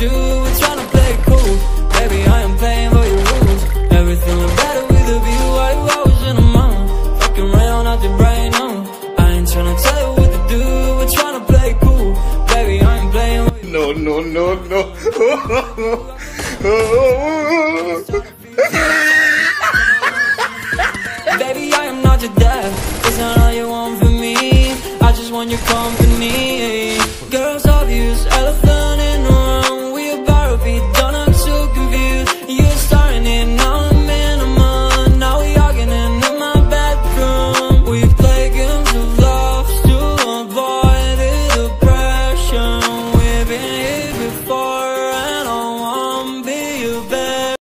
do is tryna play cool. Baby, I am playing for your rules. Everything look better with a view. Why you always in a mind? Fucking round out your brain, no I ain't tryna tell you what to do. We're tryna play cool. Baby, I am playing with No, no, no, no. Baby, I am not your dad. It's not all you want from me. I just want your company. Girls, obvious, elephants